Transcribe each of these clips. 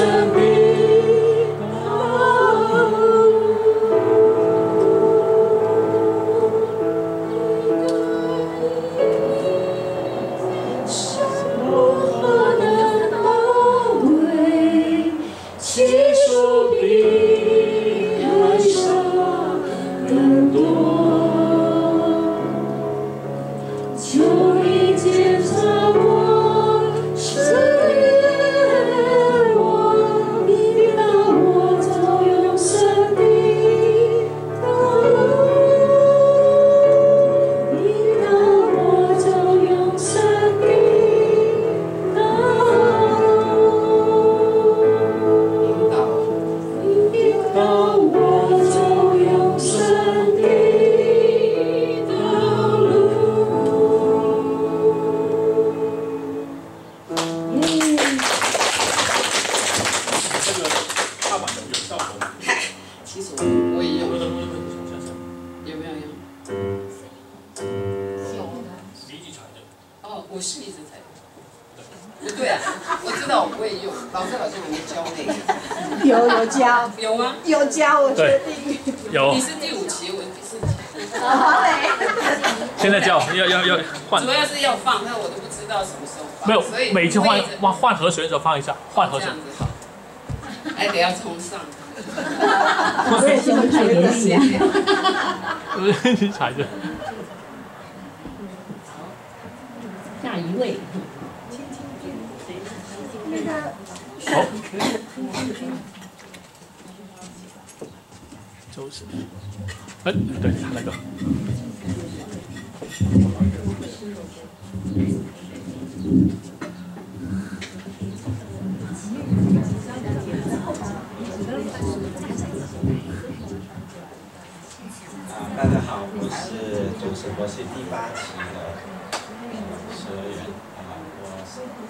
worship be. 每次换换换和弦的时候放一下，换和弦。还，得要冲上。我也喜欢踩着鞋。你 踩着。下一位。好。就是。哎，对，那个。大家好，我是主持我是第八期的学员啊，我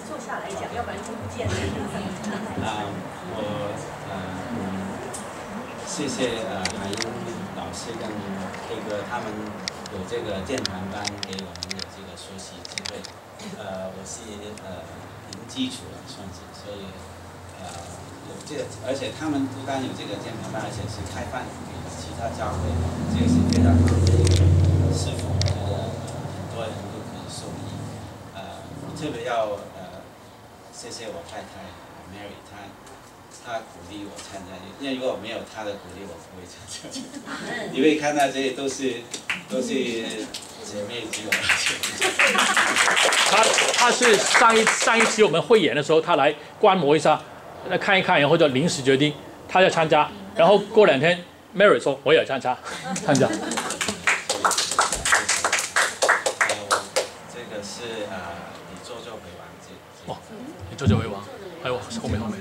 坐下来讲，要不然听不见。啊，我呃，谢谢呃跟 K 哥他们有这个键盘班给我们的这个学习机会。呃，我是呃零基础的算是，所以呃有这而且他们不单有这个键盘班，而且是开放给其。他教会这个是非常好的一个师傅，我觉得很多人都可以受益。呃，特别要呃谢谢我太太 Mary，她她鼓励我参加，因为如果没有他的鼓励，我不会参加。你会看到这些都是都是姐妹只有。他他是上一上一期我们汇演的时候，他来观摩一下，来看一看，然后就临时决定他要参加，然后过两天。Mary 说：“我也参加，参加。”这个是呃，你做做为王这。哦，你做做为王，还有后面后面。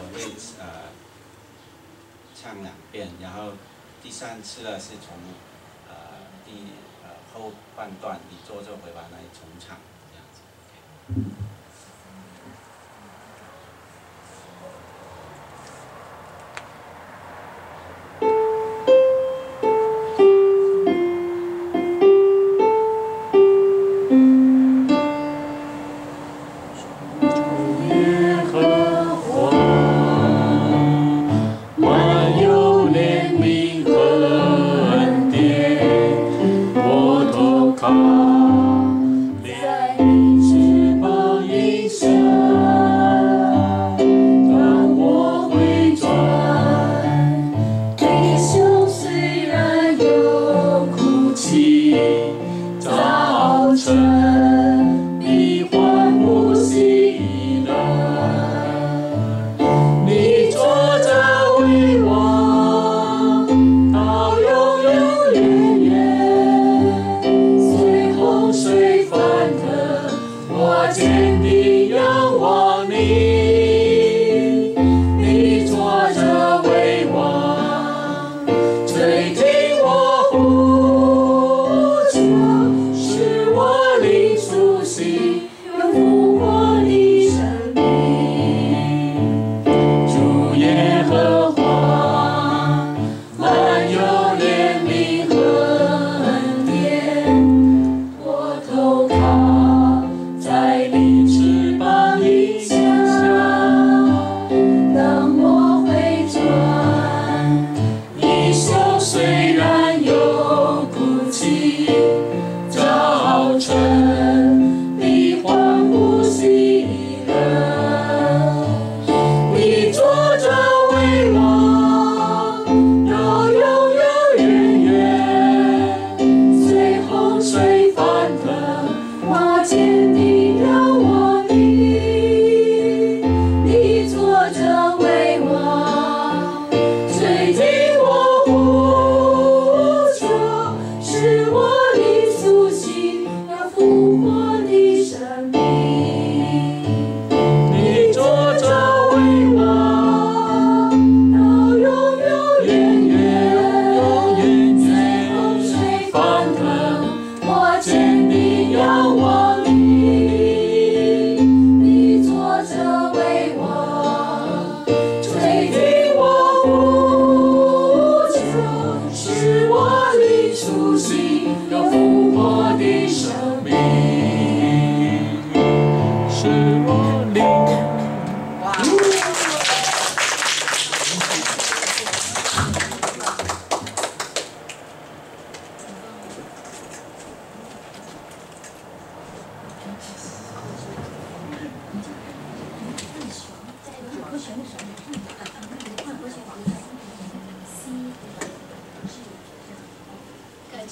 我会呃然后第三次呢是从呃第呃后半段你做这回王来重唱这样子。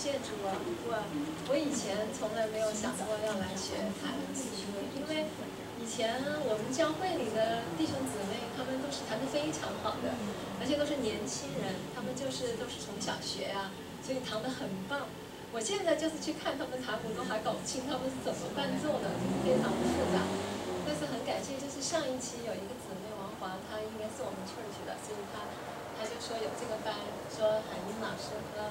建筑啊，我我以前从来没有想过要来学弹琴，因为以前我们教会里的弟兄姊妹，他们都是弹得非常好的，而且都是年轻人，他们就是都是从小学啊，所以弹得很棒。我现在就是去看他们弹，我都还搞不清他们是怎么伴奏的，非常复杂。但是很感谢，就是上一期有一个姊妹王华，她应该是我们 church 的，所以她她就说有这个班，说海英老师和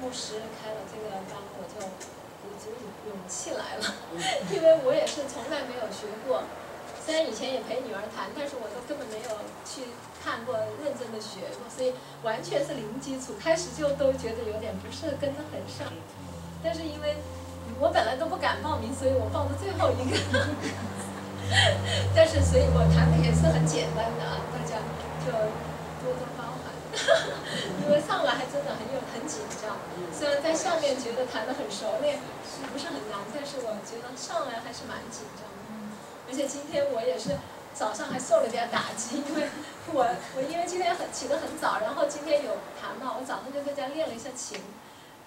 牧师开了这个班，我就鼓足勇气来了，因为我也是从来没有学过。虽然以前也陪女儿谈，但是我都根本没有去看过、认真的学过，所以完全是零基础。开始就都觉得有点不是跟得很上，但是因为我本来都不敢报名，所以我报的最后一个。但是，所以我弹的也是很简单的啊，大家就多多包涵。因为上来还真的很有很紧张，虽然在下面觉得弹得很熟练，不是很难，但是我觉得上来还是蛮紧张的。而且今天我也是早上还受了点打击，因为我我因为今天很起得很早，然后今天有弹嘛，我早上就在家练了一下琴，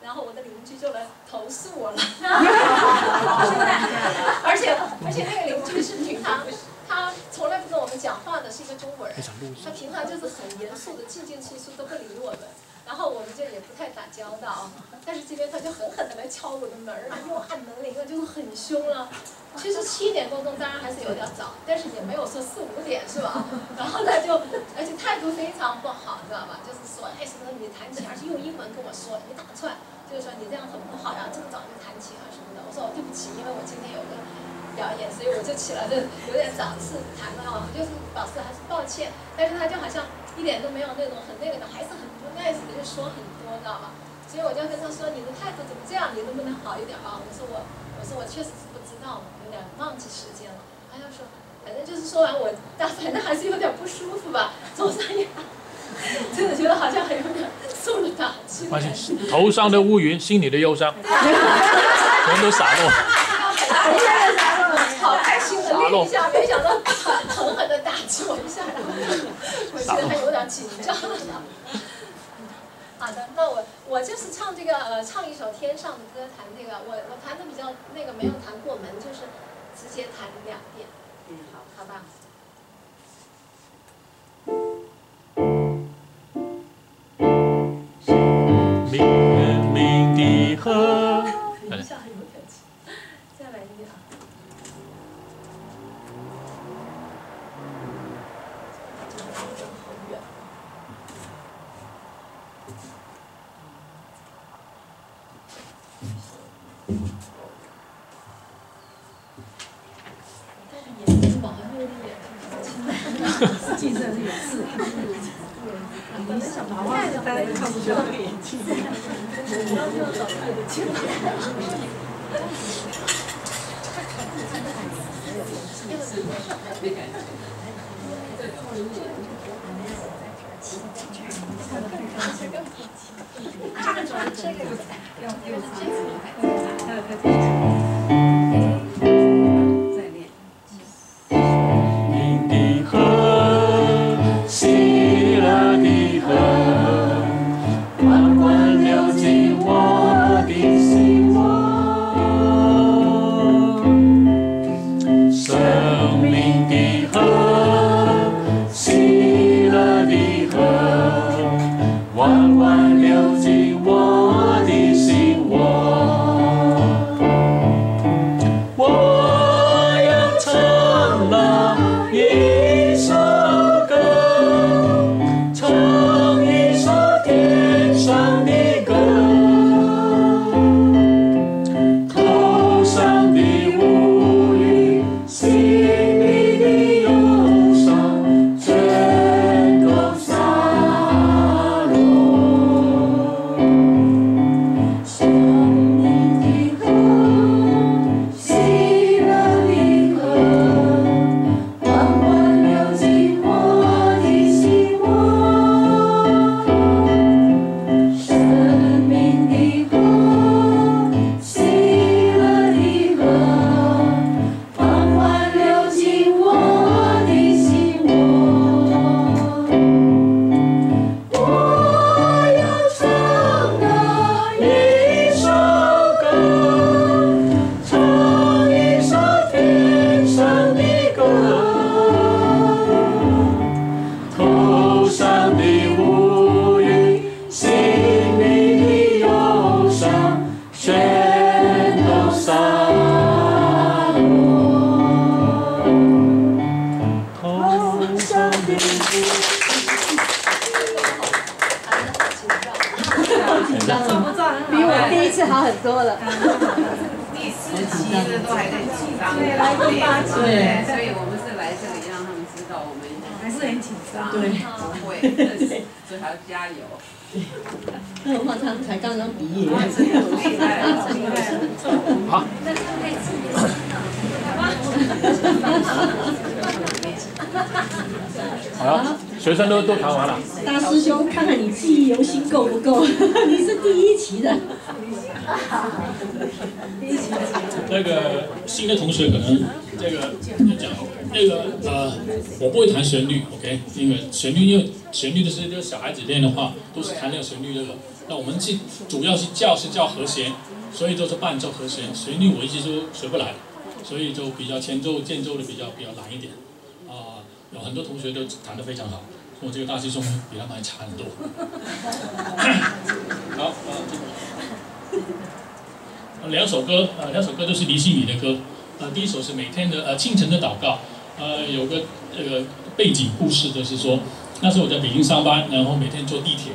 然后我的邻居就来投诉我了，而且而且那个邻居是平常他从来不跟我们讲话的，是一个中国人，他平常就是很严肃的进进出出都不理我们。然后我们就也不太打交道，但是这边他就狠狠的来敲我的门儿啊，又按门铃啊，就是很凶了。其实七点多钟当然还是有点早，但是也没有说四五点是吧？然后他就，而且态度非常不好，知道吧？就是说，哎，什么你弹琴，而且用英文跟我说，一大串，就是说你这样很不好呀，这么早就弹琴啊什么的。我说对不起，因为我今天有个表演，所以我就起来的有点早，是谈了啊，就是老师还是抱歉。但是他就好像一点都没有那种很那个的，还是很。nice 的就说很多，知道吧？所以我就跟他说：“你的态度怎么这样？你能不能好一点啊？”我说：“我，我说我确实是不知道，有点忘记时间了。”他就说：“反正就是说完我，但反正还是有点不舒服吧，走上也真的觉得好像很有点受了打击。”发现头上的乌云，心里的忧伤，全都洒落。一下，没想到狠狠的打击我一下，我现在还有点紧张。好的，那我我就是唱这个呃，唱一首天上的歌，弹这个，我我弹的比较那个，没有弹过门，就是直接弹两遍。嗯，好，好吧。明明的河。缓缓流进我的心窝。是很紧张，对不会，所以还要加油。更何况他们才刚刚毕业。厉害，很厉害。好，好了，学生都都谈完了。大师兄，看看你记忆犹新够不够？你是第一期的。那个新的同学可能这个就讲那个呃，我不会弹旋律，OK？因为旋律因为旋律的是就是小孩子练的话，都是弹那个旋律这个。那我们是主要是教是教和弦，所以都是伴奏和弦，旋律我一直都学不来，所以就比较前奏间奏的比较比较难一点。啊、有很多同学都弹得非常好，我这个大师兄比他们还差很多。好，呃，两首歌，呃，两首歌都是李心米的歌。呃，第一首是每天的呃清晨的祷告，呃，有个这个背景故事，就是说那时候我在北京上班，然后每天坐地铁，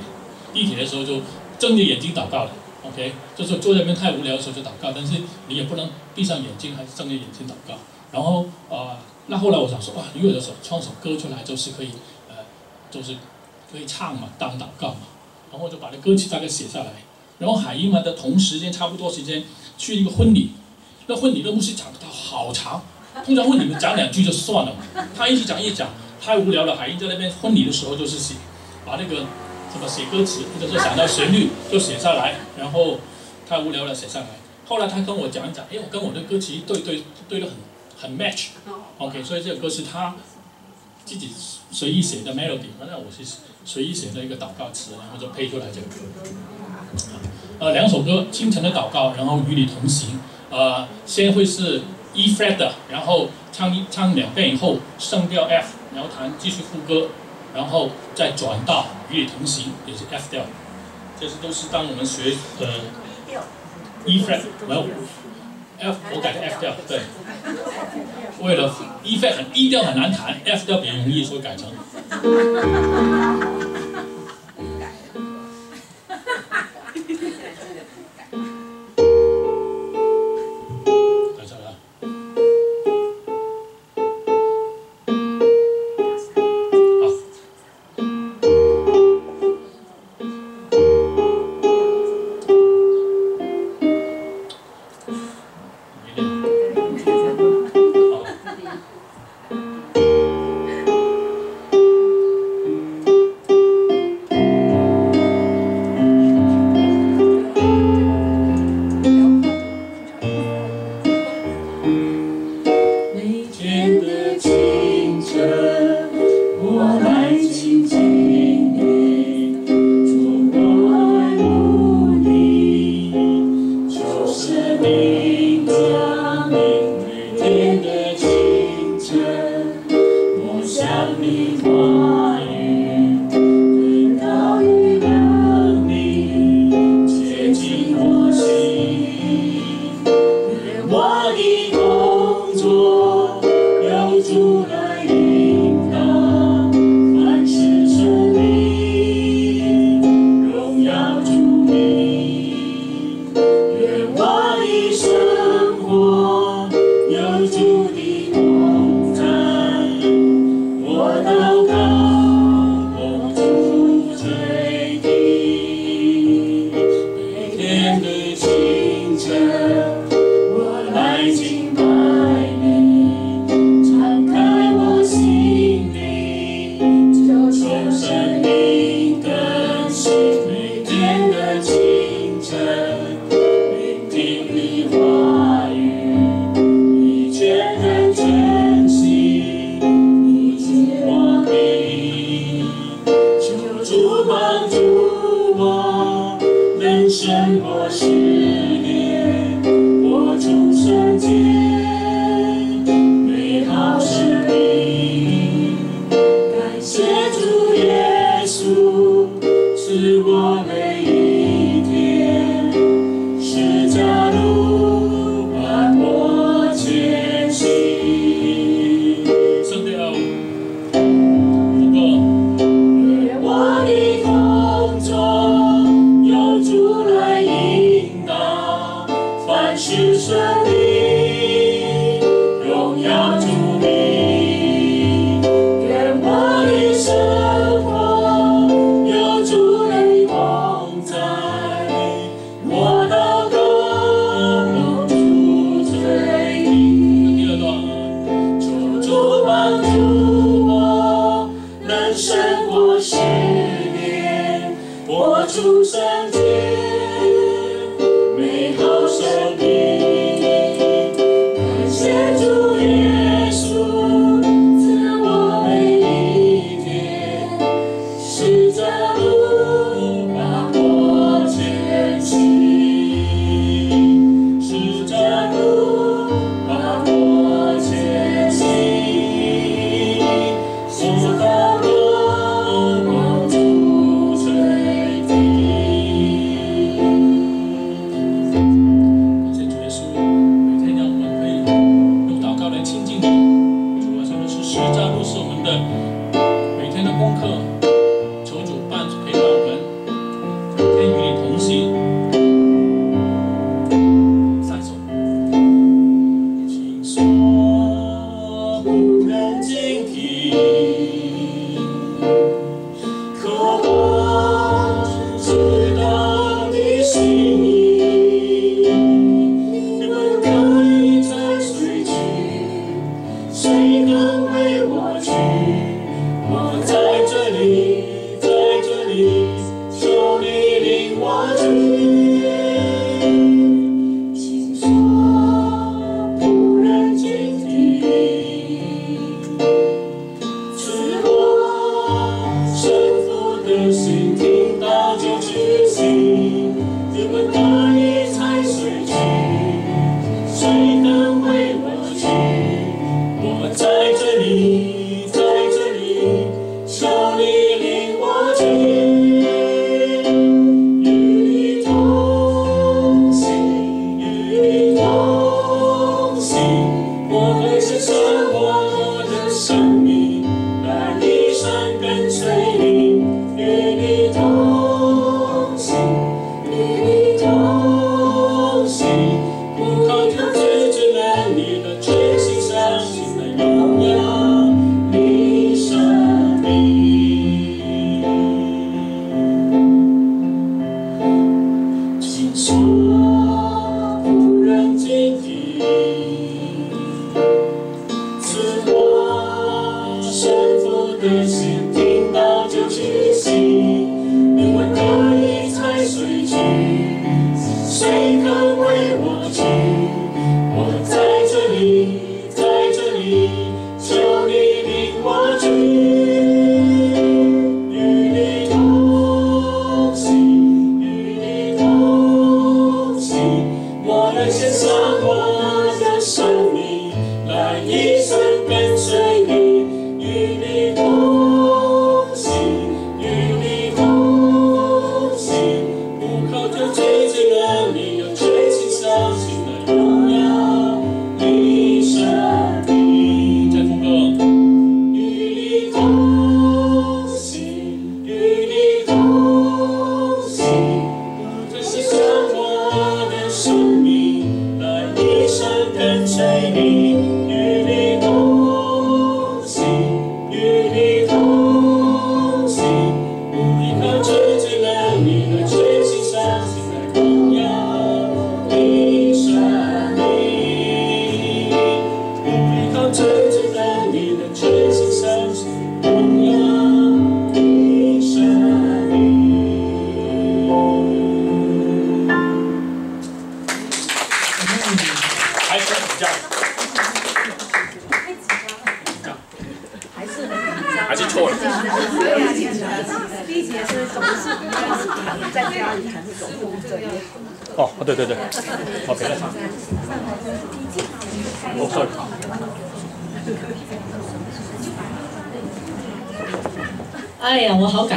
地铁的时候就睁着眼睛祷告了。OK，就是坐在那边太无聊的时候就祷告，但是你也不能闭上眼睛，还是睁着眼睛祷告。然后呃，那后来我想说，哇，如果有首创首歌出来，就是可以呃，就是可以唱嘛，当祷告嘛。然后就把那歌曲大概写下来。然后海英们的同时间差不多时间去一个婚礼，那婚礼的牧师讲好长，通常问你们讲两句就算了嘛，他一直讲一直讲，太无聊了。海英在那边婚礼的时候就是写，把那个什么写歌词，或者是想到旋律就写下来，然后太无聊了写下来。后来他跟我讲一讲，哎，我跟我的歌词一对对对的很很 match。OK，所以这个歌是他自己随意写的 melody，反正我是随意写的一个祷告词，然后就配出来这个歌。呃，两首歌，清晨的祷告，然后与你同行。呃，先会是 E flat，然后唱一唱两遍以后升调 F，然后弹继续副歌，然后再转到与你同行，也是 F 调。这是都是当我们学呃 E flat，然后 F 我改成 F 调，对。为了 E flat 很 E 调很难弹，F 调比较容易，所以改成。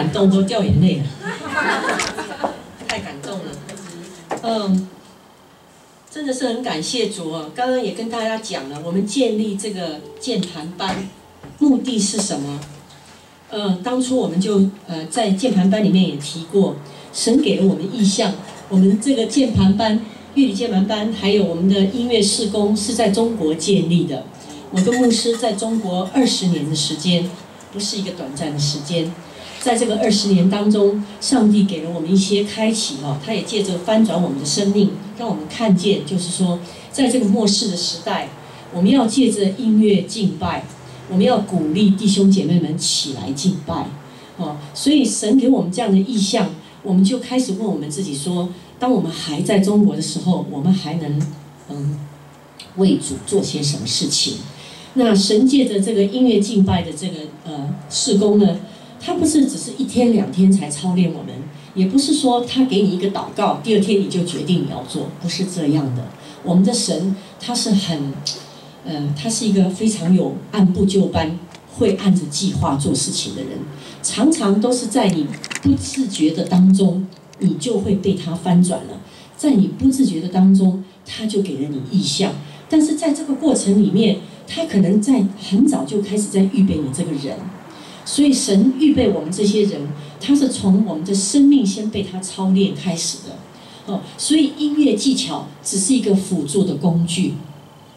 感动都掉眼泪了，太感动了。嗯，真的是很感谢主哦。刚刚也跟大家讲了，我们建立这个键盘班，目的是什么？呃，当初我们就呃在键盘班里面也提过，神给了我们意向，我们这个键盘班、乐理键盘班，还有我们的音乐事工是在中国建立的。我跟牧师在中国二十年的时间，不是一个短暂的时间。在这个二十年当中，上帝给了我们一些开启哦，他也借着翻转我们的生命，让我们看见，就是说，在这个末世的时代，我们要借着音乐敬拜，我们要鼓励弟兄姐妹们起来敬拜哦。所以神给我们这样的意向，我们就开始问我们自己说：当我们还在中国的时候，我们还能嗯为主做些什么事情？那神借着这个音乐敬拜的这个呃事工呢，他不是只是一天两天才操练我们，也不是说他给你一个祷告，第二天你就决定你要做，不是这样的。我们的神他是很，呃，他是一个非常有按部就班，会按着计划做事情的人，常常都是在你不自觉的当中，你就会被他翻转了，在你不自觉的当中，他就给了你意向，但是在这个过程里面。他可能在很早就开始在预备你这个人，所以神预备我们这些人，他是从我们的生命先被他操练开始的，哦，所以音乐技巧只是一个辅助的工具，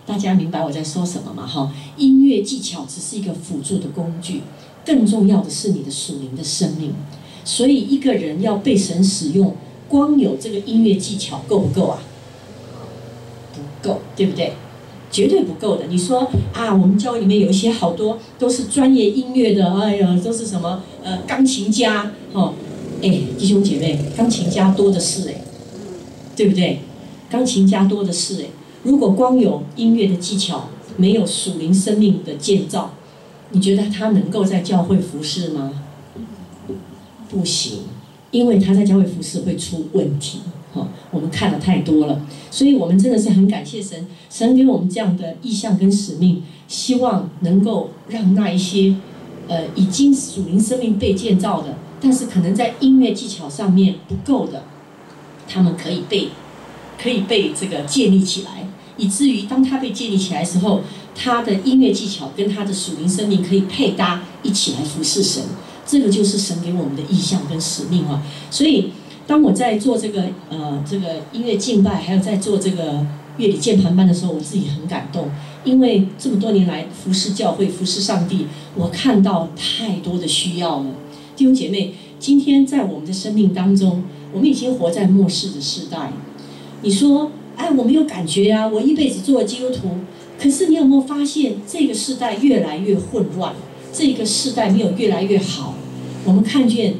大家明白我在说什么吗？哈，音乐技巧只是一个辅助的工具，更重要的是你的属灵的生命。所以一个人要被神使用，光有这个音乐技巧够不够啊？不够，对不对？绝对不够的。你说啊，我们教会里面有一些好多都是专业音乐的，哎呀，都是什么呃钢琴家，哦，哎，弟兄姐妹，钢琴家多的是哎，对不对？钢琴家多的是哎。如果光有音乐的技巧，没有属灵生命的建造，你觉得他能够在教会服侍吗？不行，因为他在教会服侍会出问题。我们看的太多了，所以我们真的是很感谢神，神给我们这样的意向跟使命，希望能够让那一些，呃，已经属灵生命被建造的，但是可能在音乐技巧上面不够的，他们可以被，可以被这个建立起来，以至于当他被建立起来时候，他的音乐技巧跟他的属灵生命可以配搭一起来服侍神，这个就是神给我们的意向跟使命啊，所以。当我在做这个呃这个音乐敬拜，还有在做这个乐理键盘班的时候，我自己很感动，因为这么多年来服侍教会、服侍上帝，我看到太多的需要了。弟兄姐妹，今天在我们的生命当中，我们已经活在末世的时代。你说，哎，我没有感觉呀，我一辈子做基督徒，可是你有没有发现，这个时代越来越混乱，这个时代没有越来越好？我们看见。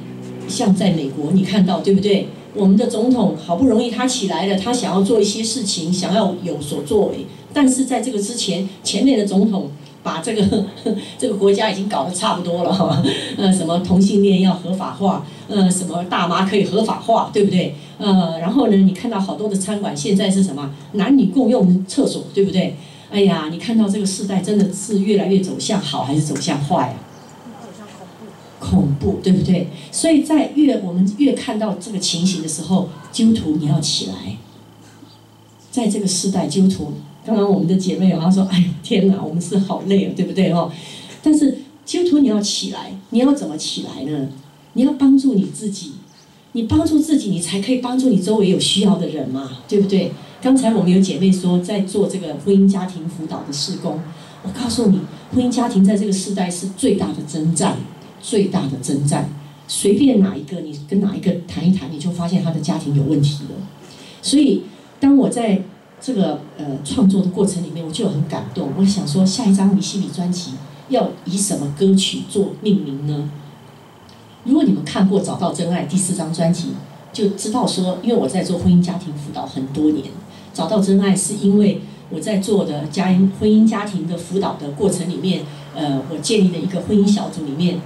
像在美国，你看到对不对？我们的总统好不容易他起来了，他想要做一些事情，想要有所作为。但是在这个之前，前面的总统把这个 这个国家已经搞得差不多了哈。呃，什么同性恋要合法化，呃，什么大麻可以合法化，对不对？呃，然后呢，你看到好多的餐馆现在是什么男女共用厕所，对不对？哎呀，你看到这个时代真的是越来越走向好还是走向坏？恐怖，对不对？所以在越我们越看到这个情形的时候，基督徒你要起来。在这个时代，基督徒，刚刚我们的姐妹有她说：“哎，天哪，我们是好累啊，对不对？”哦，但是基督徒你要起来，你要怎么起来呢？你要帮助你自己，你帮助自己，你才可以帮助你周围有需要的人嘛，对不对？刚才我们有姐妹说在做这个婚姻家庭辅导的事工，我告诉你，婚姻家庭在这个时代是最大的征战。最大的征战，随便哪一个，你跟哪一个谈一谈，你就发现他的家庭有问题了。所以，当我在这个呃创作的过程里面，我就很感动。我想说，下一张米西米专辑要以什么歌曲做命名呢？如果你们看过《找到真爱》第四张专辑，就知道说，因为我在做婚姻家庭辅导很多年，《找到真爱》是因为我在做的家婚姻家庭的辅导的过程里面，呃，我建立的一个婚姻小组里面。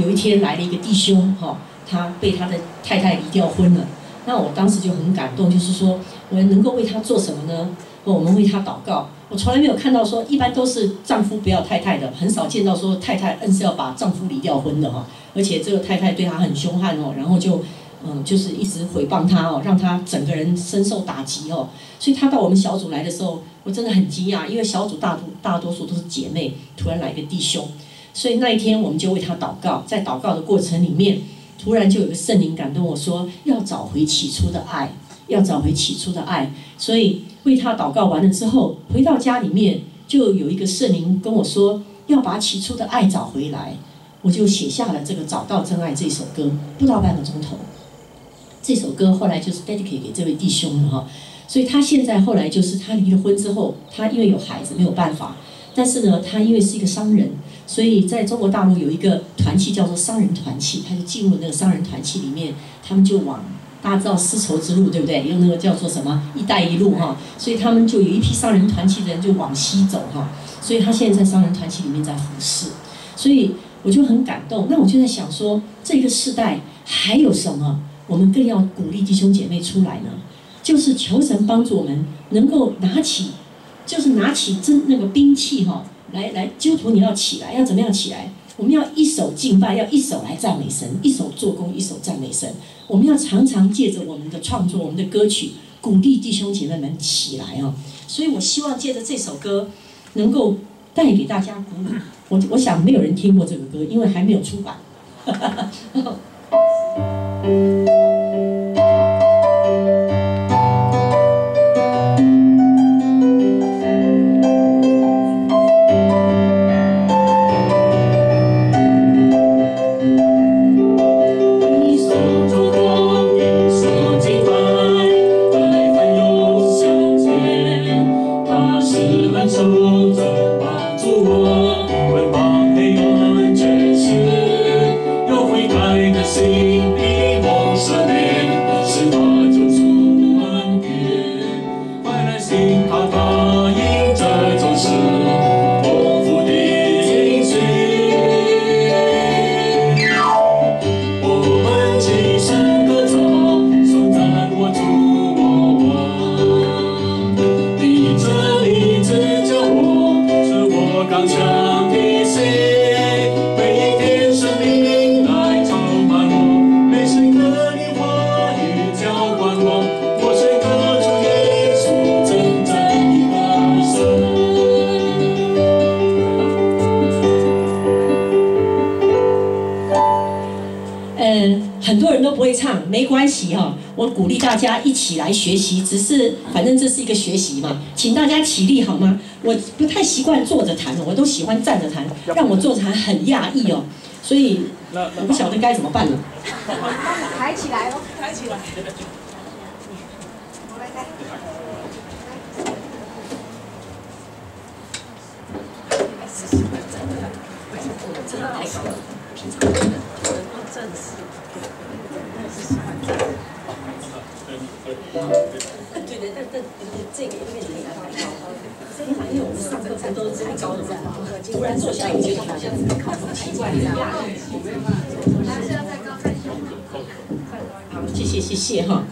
有一天来了一个弟兄，哈，他被他的太太离掉婚了。那我当时就很感动，就是说我能够为他做什么呢？我们为他祷告。我从来没有看到说，一般都是丈夫不要太太的，很少见到说太太硬是要把丈夫离掉婚的哈。而且这个太太对他很凶悍哦，然后就嗯，就是一直诽谤他哦，让他整个人深受打击哦。所以他到我们小组来的时候，我真的很惊讶，因为小组大多大多数都是姐妹，突然来一个弟兄。所以那一天，我们就为他祷告。在祷告的过程里面，突然就有个圣灵感动我说，要找回起初的爱，要找回起初的爱。所以为他祷告完了之后，回到家里面就有一个圣灵跟我说，要把起初的爱找回来。我就写下了这个《找到真爱》这首歌，不到半个钟头。这首歌后来就是 dedicate 给这位弟兄了哈。所以他现在后来就是他离了婚之后，他因为有孩子没有办法，但是呢，他因为是一个商人，所以在中国大陆有一个团契叫做商人团契，他就进入那个商人团契里面，他们就往大家知道丝绸之路对不对？用那个叫做什么“一带一路”哈，所以他们就有一批商人团契的人就往西走哈，所以他现在在商人团契里面在服侍，所以我就很感动。那我就在想说，这个时代还有什么，我们更要鼓励弟兄姐妹出来呢？就是求神帮助我们能够拿起，就是拿起真那个兵器哈，来来，基督徒你要起来，要怎么样起来？我们要一手敬拜，要一手来赞美神，一手做工，一手赞美神。我们要常常借着我们的创作，我们的歌曲，鼓励弟兄姐妹们起来啊！所以我希望借着这首歌，能够带给大家鼓舞。我我想没有人听过这个歌，因为还没有出版。没关系哈、我鼓励大家一起来学习，只是反正这是一个学习嘛，请大家起立好吗？我不太习惯坐着弹，我都喜欢站着弹，让我坐着弹很压抑哦，所以我不晓得该怎么办了。抬起来哦，抬起来。我来正式。对的，但但这个因为你太高，因为我们上课才都是太高的，突然坐下来，我觉得好像很奇怪一样。好，谢谢谢谢哈。